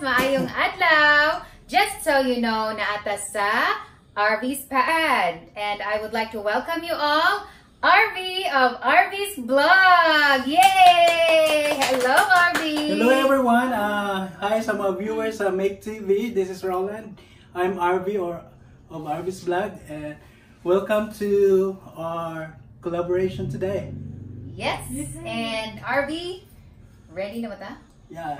Maayong adlaw! Just so you know, naata sa RV's Pad. And I would like to welcome you all, RV of RV's Blog! Yay! Hello, RV! Hello everyone! Uh, hi sa mga viewers sa Make TV. This is Roland. I'm RV or of RV's Blog. and welcome to our collaboration today. Yes! And RV, ready na ba ta? Yeah.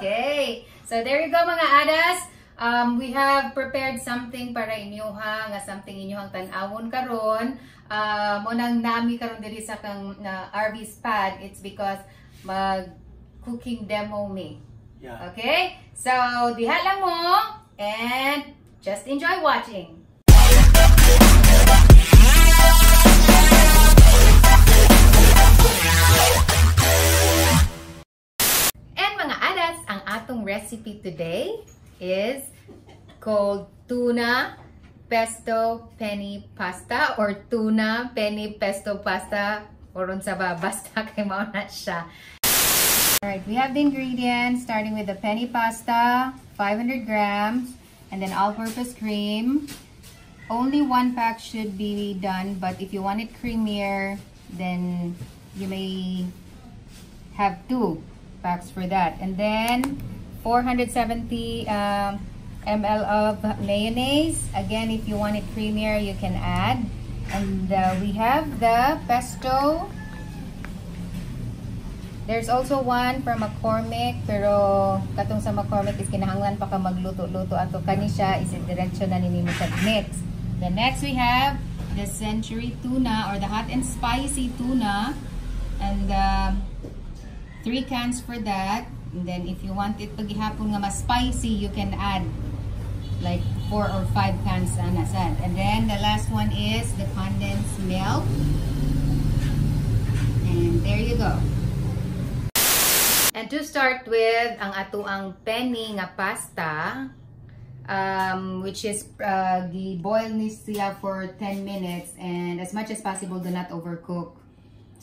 Okay. So there you go mga adas. Um, we have prepared something para inyuha nga something inyuhang tan-awon karon. Uh, mo nang nami karon diri sa kang na RV's pad. It's because mag cooking demo me. Yeah. Okay? So diha lang mo and just enjoy watching. Recipe today is called tuna pesto penny pasta or tuna penny pesto pasta oron sa ba basta kay mao na siya. Alright, we have the ingredients starting with the penny pasta, 500 grams, and then all-purpose cream. Only one pack should be done, but if you want it creamier, then you may have two packs for that. And then 470 um, ml of mayonnaise. Again, if you want it creamier, you can add. And uh, we have the pesto. There's also one from McCormick, pero katong sa McCormick is kinahanglan pa ka magluto-luto ato kani siya is diretso na nini mo sa mix. The next we have the Century tuna or the hot and spicy tuna and um, three cans for that. And then if you want it paghihapon nga mas spicy, you can add like four or five cans na sad. And then the last one is the condensed milk. And there you go. And to start with, ang ato ang penny nga pasta, um, which is uh, gi-boil ni siya for 10 minutes and as much as possible do not overcook.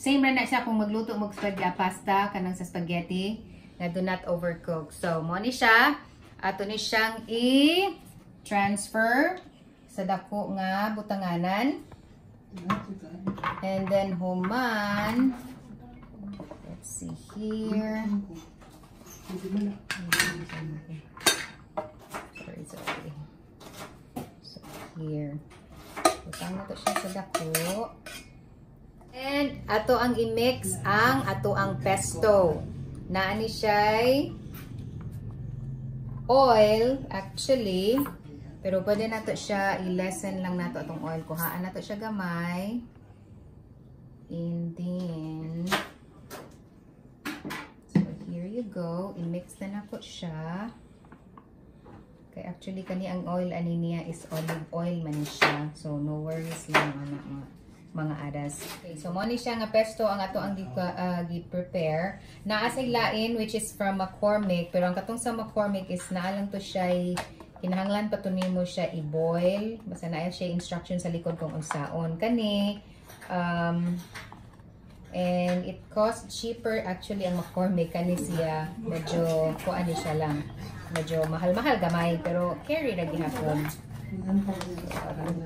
Same rin na siya kung magluto mo spaghetti pasta kanang sa spaghetti na do not overcook. So, mo ni siya. Ato ni siyang i-transfer sa dako nga butanganan. And then human. Let's see here. Sorry, sorry. So, here. Butang na to siya sa dako. And ato ang i-mix ang ato ang pesto. Naani siya'y oil actually. Pero pwede nato siya i-lessen lang nato atong oil. Kuhaan nato siya gamay. And then so here you go. I-mix na nako siya. Kay actually kani ang oil ani niya is olive oil man siya. So no worries lang ana mga mga adas. Okay, so mo ni siya nga pesto ang ato ang uh, gi-prepare. Naa sa lain which is from McCormick, pero ang katong sa McCormick is naa lang to siya kinahanglan pa to nimo siya i-boil. Basta naa siya instruction sa likod kung unsaon kani. Um, and it cost cheaper actually ang McCormick kani siya medyo kuan siya lang. Medyo mahal-mahal gamay pero carry ra gihapon.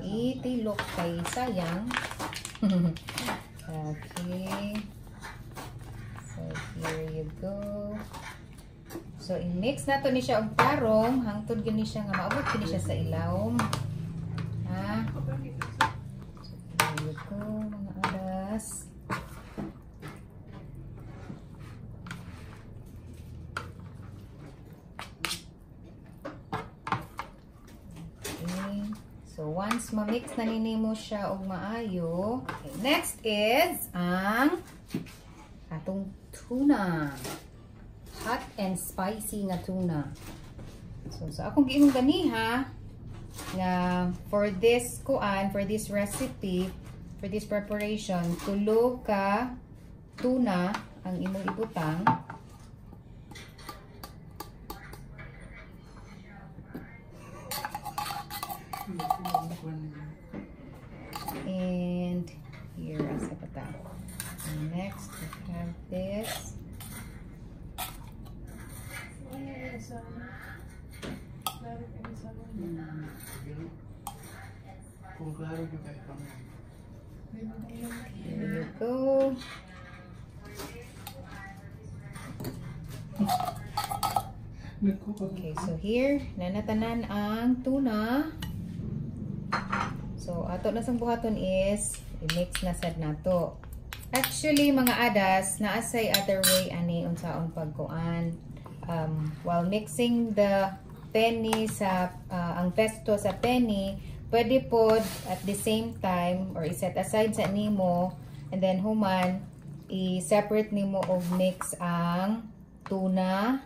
Itilok kay sayang. okay. So, here you go. So, i-mix na to ni siya og tarong. Hangtod gani siya nga maabot gani siya sa ilawom. Ha? So, here you go, mga adas. Okay. So, once ma-mix na nini mo siya og maayo, okay. next is ang atong tuna. Hot and spicy nga tuna. So, sa akong giingon gani ha, nga for this kuan, for this recipe, for this preparation, tulo ka tuna ang imong ibutang. And here, pa ta? Next, we have this. There you go. Okay, so here, nanatanan ang tuna. So, ato na sang buhaton is, i-mix na sad nato. Actually, mga adas, naasay other way ani unsaon pagkuan. Um, while mixing the penny sa, uh, ang pesto sa penny, pwede pod at the same time, or i-set aside sa nimo, and then human, i-separate nimo og mix ang tuna,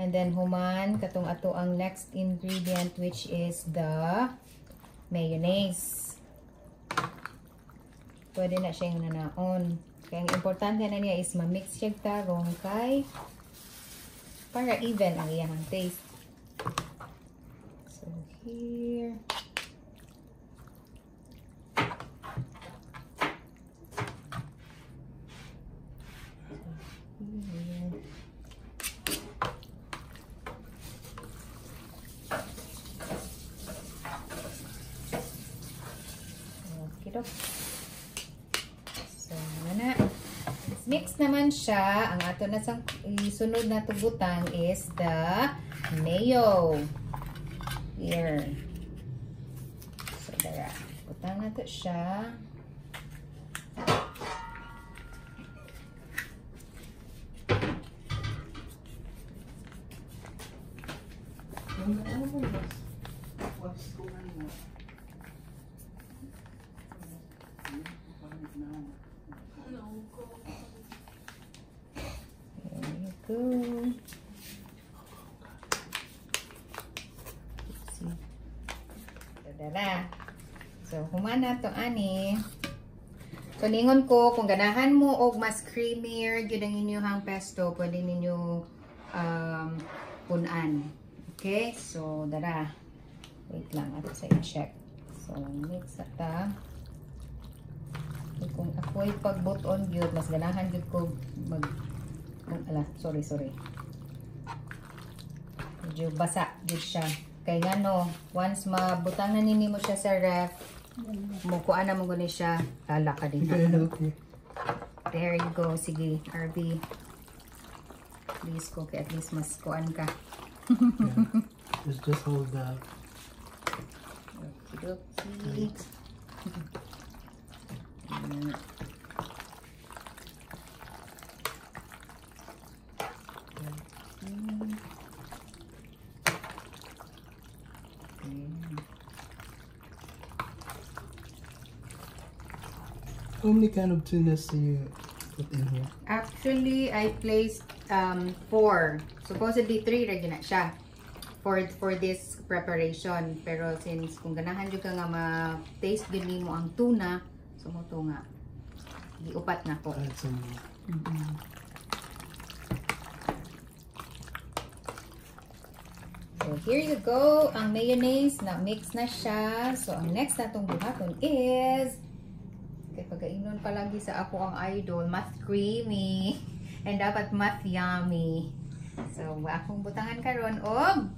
And then human katong ato ang next ingredient which is the mayonnaise. Pwede na siyang nanaon. Kaya ang importante na niya is ma-mix siya tarong kay para even ang iyang taste. So here. So, here. Dok. So, na Mix naman siya. Ang ato na sang isunod na tubutang is the mayo. Here. So, dara. Butang na to siya. Ano mo yun? What's going on? There you go. See? Dadala. So, humana to ani. So, ningon ko, kung ganahan mo og mas creamier, yun ang inyong pesto, pwede ninyo um, punan. Okay? So, dara. Wait lang, ato sa i-check. So, mix ata. So, kung ako'y pag-buton yun, mas ganahan yun ko mag mag ala, sorry, sorry. Medyo basa yun siya. Kaya nga no, once mabutang na nini mo siya sa ref, mukuha na mo gani siya, lala ka din. There you go. Sige, RB. Please cook at least mas kuan ka. Yeah. Just, just hold. Mm. Mm. Mm. How many kind of tunas do you put in here? Actually, I placed um, four. Supposedly three ra gyud na siya for for this preparation. Pero since kung ganahan jud ka nga ma-taste gyud nimo ang tuna, so mo to nga giupat na ko. Add some. So here you go, ang mayonnaise na mix na siya. So ang next natong buhaton is kay pagainon palagi sa ako ang idol, mas creamy and dapat mas yummy. So akong butangan karon og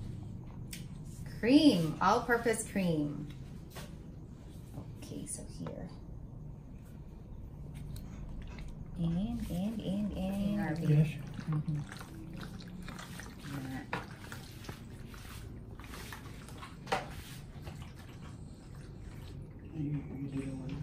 cream, all-purpose cream. Okay, so here. And, and, and, and. Yes. Mhm. Yan. You, you do the one.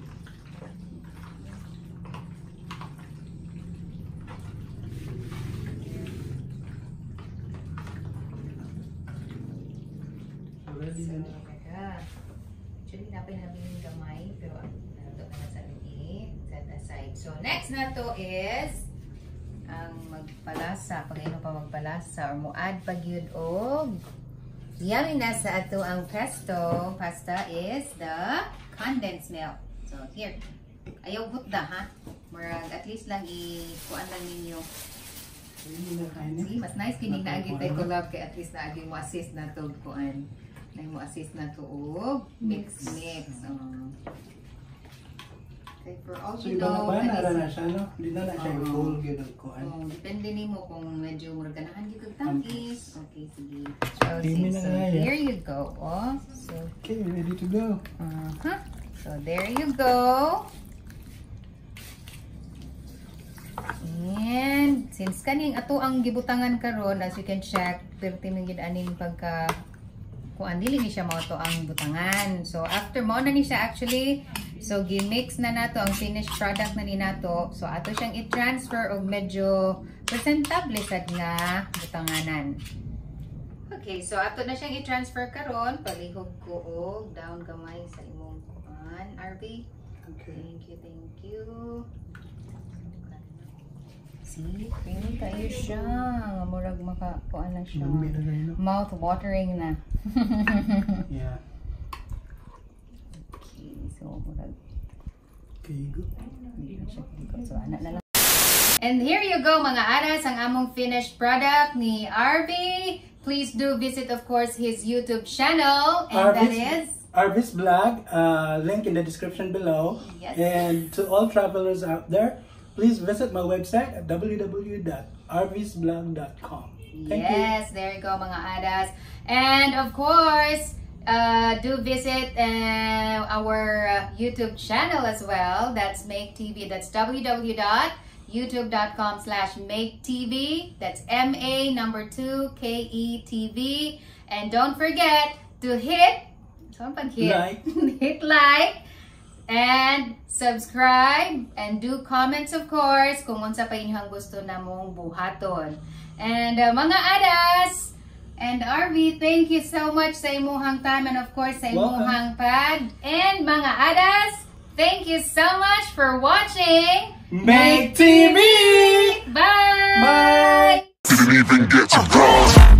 Ready So, na. yeah. Namin yung gamay, pero nato na sa liit, set aside. So, next na to is ang magpalasa. Pag ano pa magpalasa or mo-add pag yun og yummy na sa ato ang pesto pasta is the condensed milk. So, here. Ayaw butda, ha? Murag, at least lang i-kuan lang ninyo. Kain See, mas nice kining na agi tayo collab kay at least na agi mo assist na to kuan. Na mo assist na to og mix mix. Oh. Okay, for all So you iba na ba? na siya, no? Hindi na na siya i-full good ang kuhan. Oh, depende nimo kung medyo murag ganahan gyud kag tamis. Okay. Sige. So, na so here you go. Oh. So, Okay, ready to go. uh-huh. So, there you go. And since kaning ato ang gibutangan karon as you can check 30 na gid aning pagka kung andili ni siya mao to ang butangan. So after mo na ni siya actually so gimix na nato ang finished product na ni nato. So ato siyang i-transfer og medyo presentable sad nga butanganan. Okay, so ato na siyang i-transfer karon palihog ko og down gamay sa imong kuan. RV, Okay. Thank you, thank you. See, creamy kayo siya. Murag maka, kuan lang siya. Lumi na no? Mouth watering na. Yeah. okay, so murag, Okay, go. hindi na siya. So, na lang. And here you go mga aras, ang among finished product ni RV. Please do visit of course his YouTube channel and that is Arvis Blog, uh, link in the description below. Yes. And to all travelers out there, please visit my website at www.arvisblog.com. Thank you. yes, there you go mga adas. And of course, uh, do visit uh, our uh, YouTube channel as well. That's Make TV. That's www.youtube.com slash Make TV. That's M-A number two K-E-T-V. And don't forget to hit, hit? Like. hit like and subscribe and do comments of course kung unsa pa inyong gusto namong buhaton. And uh, mga adas and RV, thank you so much sa imuhang time and of course sa imuhang pad. And mga adas, thank you so much for watching Make TV! Bye! Bye! didn't even get to run.